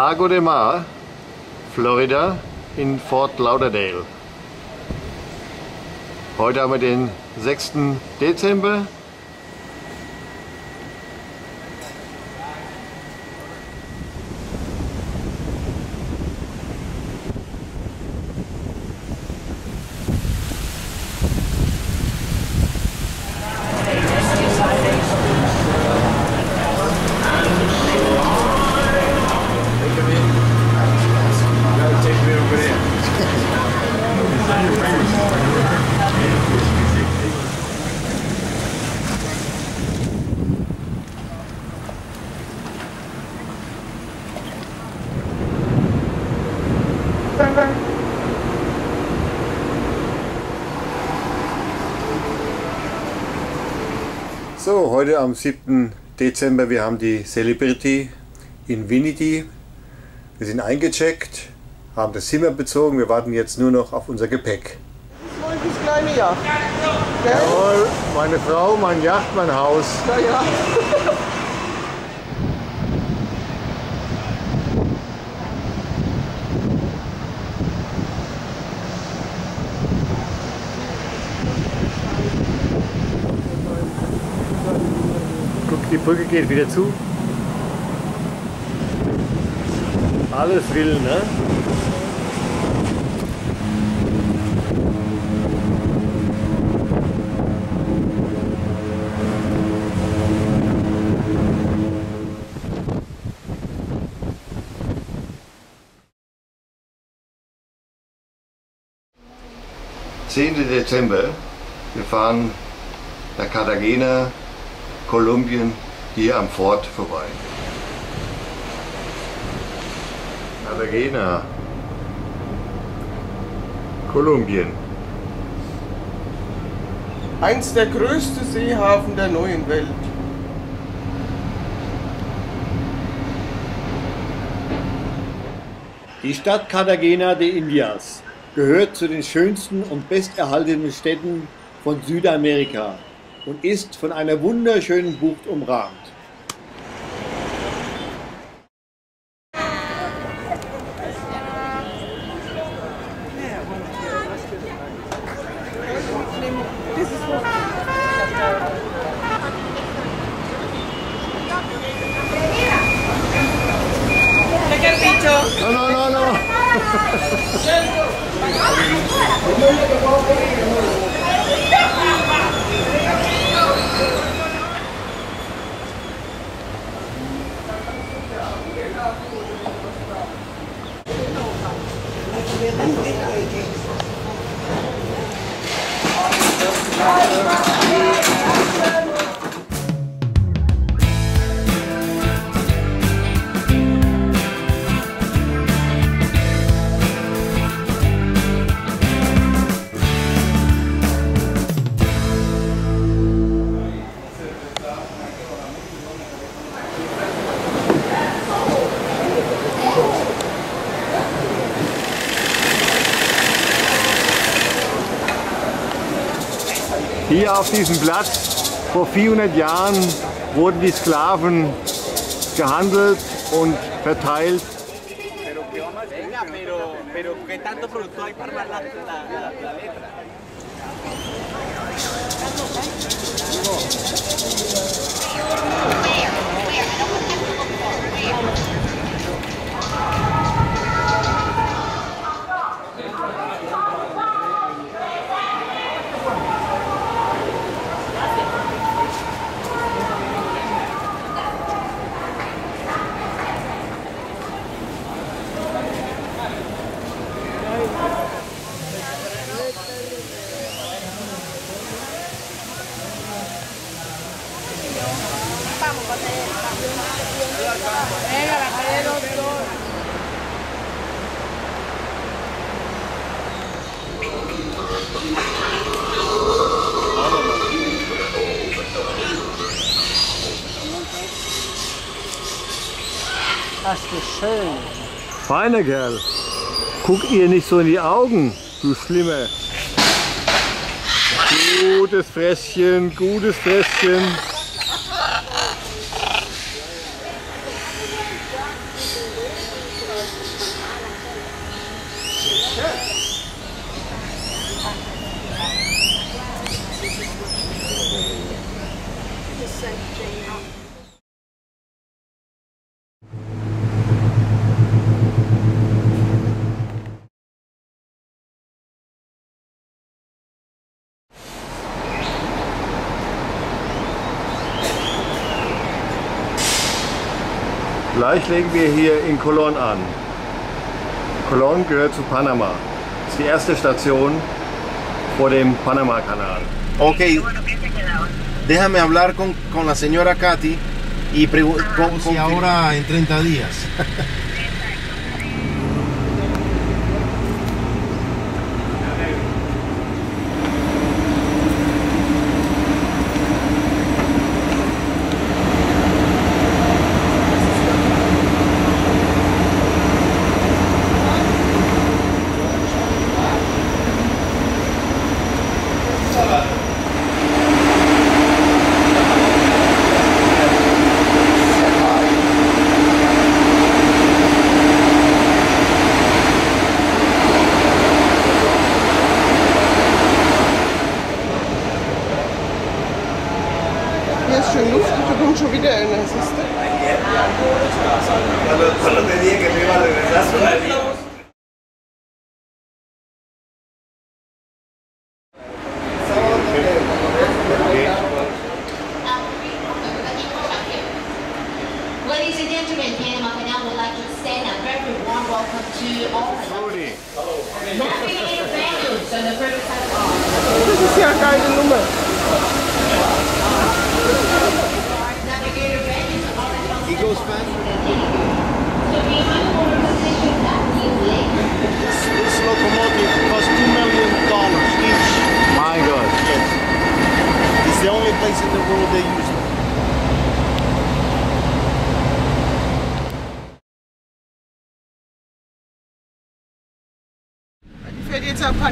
Lago de Mar, Florida in Fort Lauderdale. Heute haben wir den 6. Dezember. So, heute am 7. Dezember, wir haben die Celebrity Infinity. Wir sind eingecheckt, haben das Zimmer bezogen, wir warten jetzt nur noch auf unser Gepäck. Das ist das kleine. Gell? Jawohl, meine Frau, mein Yacht, mein Haus. Ja, ja. Die Brücke geht wieder zu. Alles will, ne? Zehnte Dezember. Wir fahren nach Cartagena, Kolumbien, hier am Fort vorbei. Cartagena, Kolumbien. Eins der größten Seehafen der neuen Welt. Die Stadt Cartagena de Indias gehört zu den schönsten und besterhaltenen Städten von Südamerika und ist von einer wunderschönen Bucht umrahmt. Thank you. Hier auf diesem Platz vor 400 Jahren wurden die Sklaven gehandelt und verteilt. Das ist schön. Feiner Kerl. Guck ihr nicht so in die Augen, du Schlimme. Gutes Fresschen, gutes Fresschen. Gleich legen wir hier in Colón an. Colón gehört zu Panama. Das ist die erste Station vor dem Panama-Kanal. Ok, déjame hablar con, con la señora Katy y preguntar si ahora en 30 días.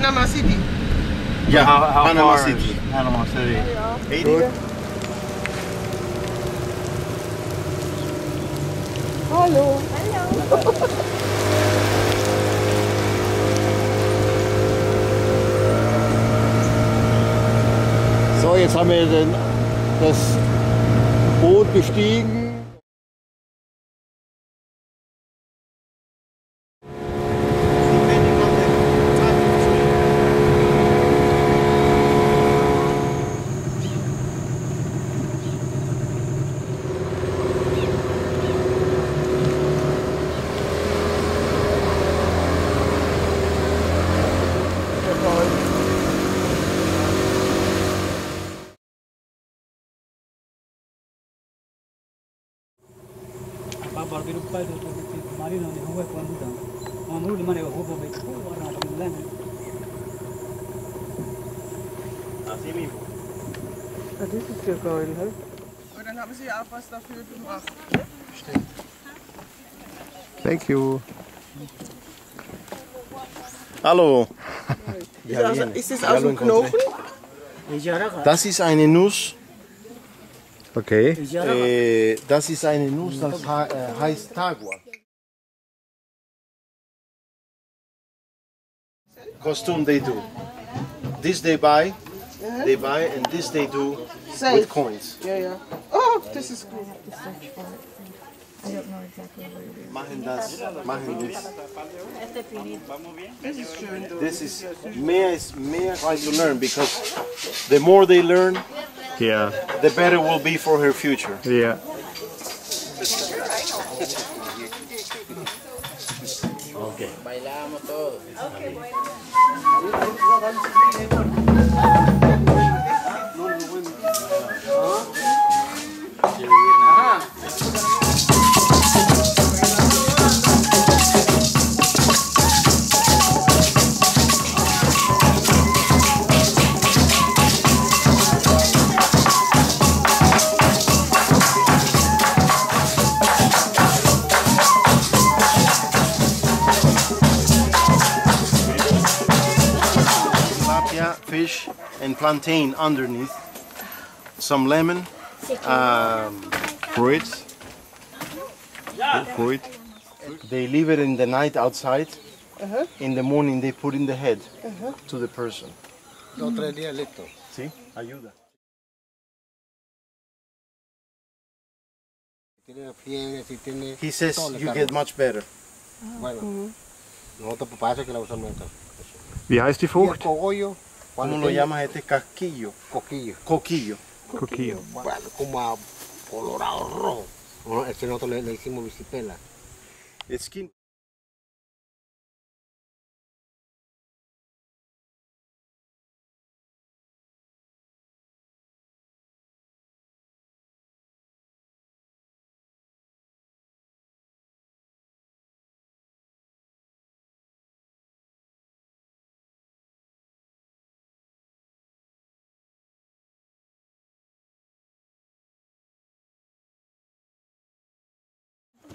Panama City. Yeah, How, how Panama far City. is Panama City? 80? Hallo. So, jetzt haben wir den, das Boot bestiegen. Así mismo. Ja, das ist ja geil, hä? Aber dann haben sie ja auch was dafür gemacht. Thank you. Hallo. Ist, also, ist das aus dem Knochen? Das ist eine Nuss. Okay. Äh, das ist eine Nuss, das ha- äh, heißt Tagua. Costume they do. This they buy, they buy, and this they do Safe. with coins. Ja, ja. Oh, das ist gut. Machen das, machen das. Das ist schön. Du. This is mehr is mehr try to learn because the more they learn, yeah. the better will be for her future. Yeah. okay. Papaya, fish, and plantain underneath. Some lemon, um, fruits. Fruit. They leave it in the night outside. Uh-huh. In the morning they put in the head uh-huh. to the person. Dos tres días listo. ¿Sí? Ayuda. Si tiene fiebre, si tiene... He says you get much better. Bueno, mm-hmm. nosotros por eso que la usamos nosotros. Wie heißt die el Frucht? ¿Cómo lo llamas este casquillo? Coquillo. Coquillo. Coquillo. Bueno, como a colorado rojo. Bueno, este nosotros le, le hicimos visipela. It's skin.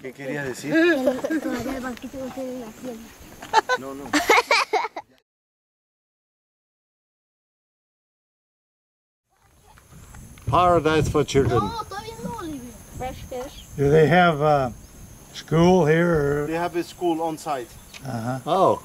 ¿Qué querías decir? Todavía el banquito no tiene la piel. No, no. Paradise for Children. No, todavía no, Olivia. Fresh fish. Do they have uh, school here? They have a school on site. Uh-huh. Oh,